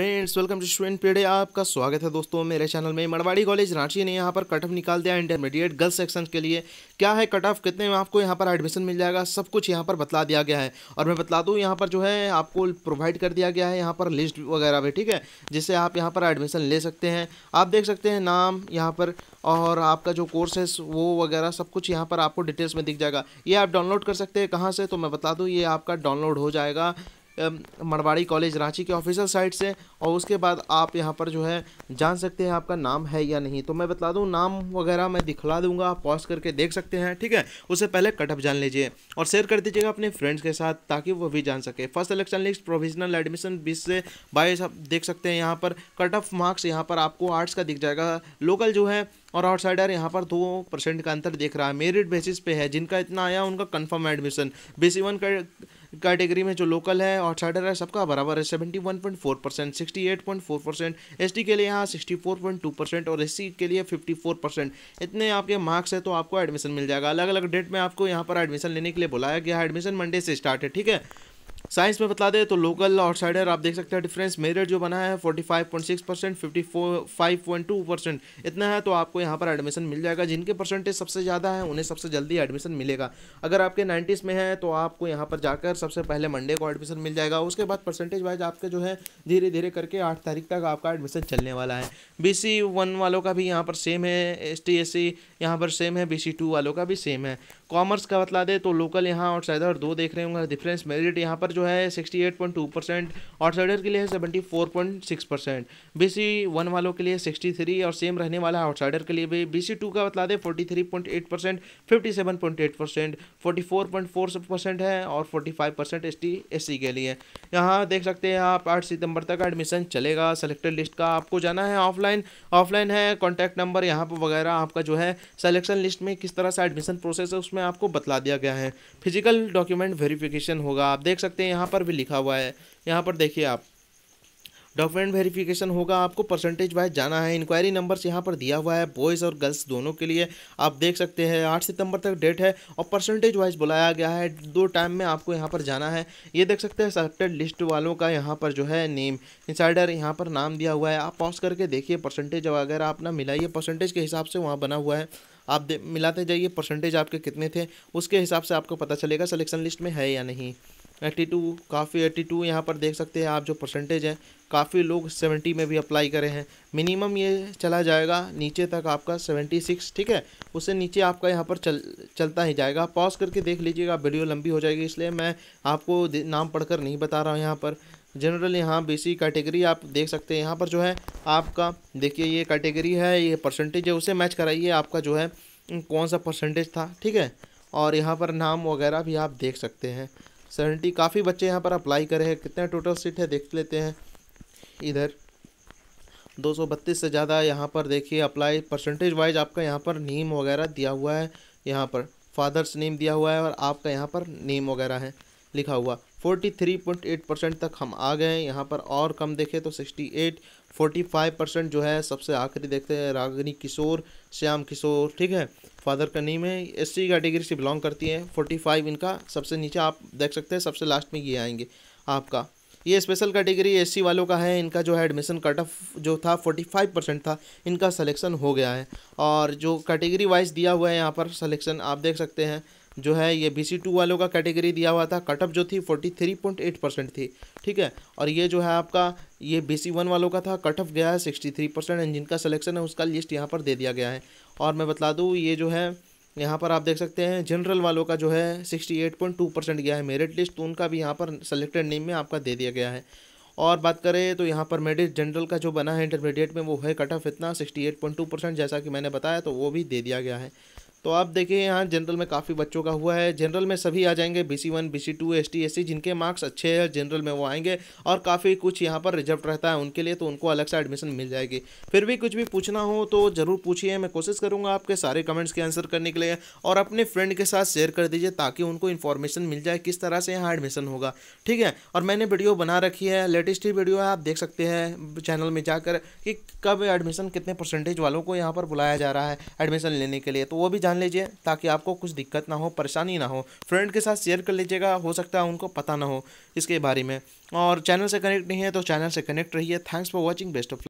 Friends welcome to student पीडे आपका स्वागत है दोस्तों मेरे चैनल में। मड़वाड़ी कॉलेज रांची ने यहाँ पर कट ऑफ़ निकाल दिया इंटरमीडिएट गर्ल्स सेक्शन के लिए। क्या है कट ऑफ़ कितने में आपको यहाँ पर एडमिशन मिल जाएगा? सब कुछ यहाँ पर बतला दिया गया है। और मैं बतला दूँ, यहाँ पर जो है आपको प्रोवाइड कर दिया गया है यहाँ पर लिस्ट वगैरह भी ठीक है? जिससे आप यहाँ पर एडमिशन ले सकते हैं। आप देख सकते हैं नाम यहाँ पर और आपका जो कोर्स है वो वगैरह सब कुछ यहाँ पर आपको डिटेल्स में दिख जाएगा। ये आप डाउनलोड कर सकते हैं कहाँ से? तो मैं बता दूँ, ये आपका डाउनलोड हो जाएगा। मड़वाड़ी कॉलेज रांची के ऑफिशियल साइट से, और उसके बाद आप यहाँ पर जो है, जान सकते हैं आपका नाम है या नहीं। तो मैं बता दूँ, नाम वगैरह मैं दिखला दूँगा, आप पॉज करके देख सकते हैं, ठीक है? उससे पहले कटअप जान लीजिए, और शेयर कर दीजिएगा अपने फ्रेंड्स के साथ, ताकि वो भी जान सके। First selection list provisional admission बीस से बाईस, आप देख सकते हैं यहाँ पर। कट ऑफ़ मार्क्स यहाँ पर आपको आर्ट्स का दिख जाएगा। लोकल जो है, और आउटसाइडर यहाँ पर दो परसेंट का अंतर देख रहा है। मेरिट बेसिस पे है, जिनका इतना आया, उनका confirm admission B C one category में जो लोकल है आउटसाइडर है, सबका बराबर है seventy one point four percent sixty eight point four percent S के लिए यहाँ sixty four point two percent और एस सी के लिए फिफ्टी फोर परसेंट इतने आपके मार्क्स है तो आपको एडमिशन मिल जाएगा। अलग अलग डेट में आपको यहाँ पर एडमिशन लेने के लिए बुलाया गया है। एडमिशन मंडे से स्टार्ट है, ठीक है? साइंस में बता दें तो लोकल आउटसाइडर, आप देख सकते हैं डिफरेंस मेरिट जो बना है forty five point six percent fifty percent इतना है तो आपको यहाँ पर एडमिशन मिल जाएगा। जिनके परसेंटेज सबसे ज़्यादा है, उन्हें सबसे जल्दी एडमिशन मिलेगा। अगर आपके नाइन्टीज़ में है तो आपको यहाँ पर जाकर सबसे पहले मंडे को एडमिशन मिल जाएगा। उसके बाद परसेंटेज वाइज आपके जो है धीरे धीरे करके आठ तारीख तक आपका एडमिशन चलने वाला है। बी सी वालों का भी यहाँ पर सेम है एस टी यहाँ पर सेम है बी सी वालों का भी सेम है। कॉमर्स का बतला दे तो लोकल यहाँ आउटसाइडर दो देख रहे होंगे डिफरेंस मेरिट यहाँ पर जो है sixty eight point two percent outsider के लिए है seventy four point six percent B C one वालों के लिए सिक्सटी थ्री और सेम रहने वाला आउटसाइडर के लिए भी बी सी टू का बतला दे forty three point eight percent fifty seven point eight percent forty four point four percent है और forty five percent S T S C के लिए। यहाँ देख सकते हैं आप, आठ सितंबर तक एडमिशन चलेगा सेलेक्टेड लिस्ट का आपको जाना है ऑफलाइन ऑफलाइन है कॉन्टैक्ट नंबर यहाँ पर वगैरह आपका जो है सेलेक्शन लिस्ट में किस तरह से एडमिशन प्रोसेस है, उसमें आपको बतला दिया गया है। फ़िज़िकल डॉक्यूमेंट वेरिफिकेशन होगा। आप देख सकते हैं, यहाँ पर भी लिखा हुआ है। यहाँ पर देखिए आप। डॉक्यूमेंट वेरिफिकेशन होगा, आपको परसेंटेज वाइज जाना है। इंक्वायरी नंबर्स यहाँ पर दिया हुआ है बॉयज़ और गर्ल्स दोनों के लिए। आप देख सकते हैं, आठ सितंबर तक डेट है और परसेंटेज वाइज बुलाया गया है। दो टाइम में आपको यहाँ पर जाना है। ये देख सकते हैं सेलेक्टेड लिस्ट वालों का यहाँ पर जो है नेम इंसाइडर यहाँ पर नाम दिया हुआ है। आप पॉज करके देखिए परसेंटेज वगैरह अपना मिलाइए परसेंटेज के हिसाब से वहाँ बना हुआ है। आप मिलाते जाइए परसेंटेज आपके कितने थे, उसके हिसाब से आपको पता चलेगा सलेक्शन लिस्ट में है या नहीं। एट्टी टू काफ़ी एट्टी टू यहाँ पर देख सकते हैं आप जो परसेंटेज है, काफ़ी लोग सेवेंटी में भी अप्लाई करे हैं। मिनिमम ये चला जाएगा, नीचे तक आपका सेवेंटी सिक्स ठीक है? उससे नीचे आपका यहाँ पर चल, चलता ही जाएगा। पॉज करके देख लीजिएगा, वीडियो लंबी हो जाएगी, इसलिए मैं आपको नाम पढ़कर नहीं बता रहा हूँ यहाँ पर। जनरल यहाँ बेसिक कैटेगरी आप देख सकते हैं। यहाँ पर जो है, आपका, देखिए ये कैटेगरी है, ये परसेंटेज है, उसे मैच कराइए। आपका जो है, कौन सा परसेंटेज था, ठीक है? और यहाँ पर नाम वगैरह भी आप देख सकते हैं। सेवेंटी काफ़ी बच्चे यहाँ पर अप्लाई करे हैं। कितने टोटल सीट है, देख लेते हैं। इधर, दो सौ बत्तीस से ज़्यादा यहाँ पर देखिए अप्लाई परसेंटेज वाइज आपका यहाँ पर नीम वगैरह दिया हुआ है। यहाँ पर फादर्स नेम दिया हुआ है और आपका यहाँ पर नेम वगैरह है, लिखा हुआ। Forty three point eight percent तक हम आ गए हैं। यहाँ पर और कम देखें तो sixty eight forty five percent जो है सबसे आखिरी देखते हैं रागनी किशोर, श्याम किशोर, ठीक है? फादर का नेम है एस सी कैटेगरी से बिलोंग करती है। फोर्टी फाइव इनका सबसे नीचे आप देख सकते हैं, सबसे लास्ट में ये आएँगे आपका। ये स्पेशल कैटेगरी एससी वालों का है, इनका जो है एडमिशन कट ऑफ़ जो था फोर्टी फाइव परसेंट था, इनका सलेक्शन हो गया है। और जो कैटेगरी वाइज दिया हुआ है यहाँ पर सलेक्शन आप देख सकते हैं जो है ये बी सी टू वालों का कैटेगरी दिया हुआ था। कटअप जो थी forty three point eight percent थी। ठीक है? और ये जो है आपका, ये बी सी वन वालों का था कटअप गया है सिक्सटी थ्री परसेंट एंड जिनका सिलेक्शन है उसका लिस्ट यहाँ पर दे दिया गया है। और मैं बता दूँ, ये जो है, यहाँ पर आप देख सकते हैं जनरल वालों का जो है sixty eight point two percent गया है। मेरिट लिस्ट तो उनका भी यहाँ पर सेलेक्टेड नेम में आपका दे दिया गया है। और बात करें तो यहाँ पर मेडिट जनरल का जो बना है इंटरमीडिएट में, वो है कट ऑफ़ इतना sixty eight point two percent जैसा कि मैंने बताया तो वो भी दे दिया गया है। तो आप देखिए यहाँ जनरल में काफ़ी बच्चों का हुआ है। जनरल में सभी आ जाएँगे B C one B C two S T S C जिनके मार्क्स अच्छे हैं जनरल में वो आएँगे और काफ़ी कुछ यहाँ पर रिज़र्व रहता है उनके लिए तो उनको अलग से एडमिशन मिल जाएगी। फिर भी कुछ भी पूछना हो तो ज़रूर पूछिए, मैं कोशिश करूँगा आपके सारे कमेंट्स के आंसर करने के लिए और अपने फ्रेंड के साथ शेयर कर दीजिए ताकि उनको इन्फॉर्मेशन मिल जाए किस तरह से यहाँ एडमिशन होगा। ठीक है? और मैंने वीडियो बना रखी है लेटेस्ट ही वीडियो है, आप देख सकते हैं चैनल में जाकर कि कब एडमिशन कितने परसेंटेज वालों को यहाँ पर बुलाया जा रहा है एडमिशन लेने के लिए। तो वो भी जान लीजिए, ताकि आपको कुछ दिक्कत ना हो, परेशानी ना हो। फ्रेंड के साथ शेयर कर लीजिएगा, हो सकता है उनको पता ना हो इसके बारे में। और चैनल से कनेक्ट नहीं है तो चैनल से कनेक्ट रहिए। Thanks for watching best of